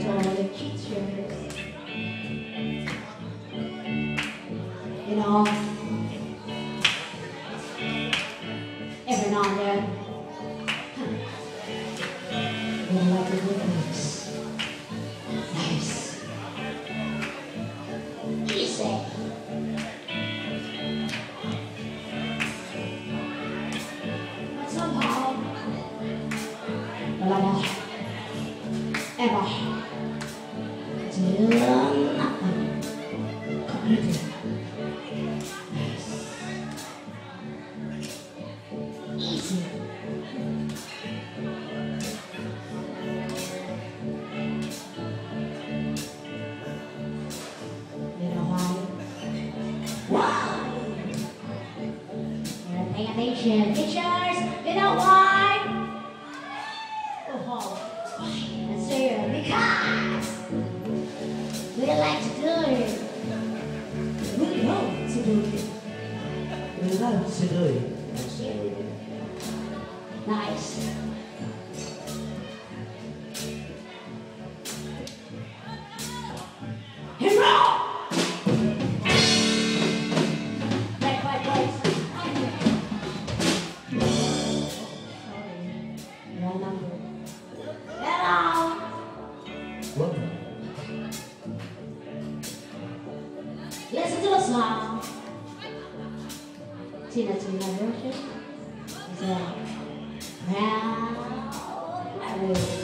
to all the teachers. You know, every now and then, we like do things nice, easy. But somehow, Lama, Emma, do attention. Pictures, you know why? Oh, let's see it. Because we like to do it. We love to do it. We love to do it. Nice. The song. Tina Tina version. Is that Round Don't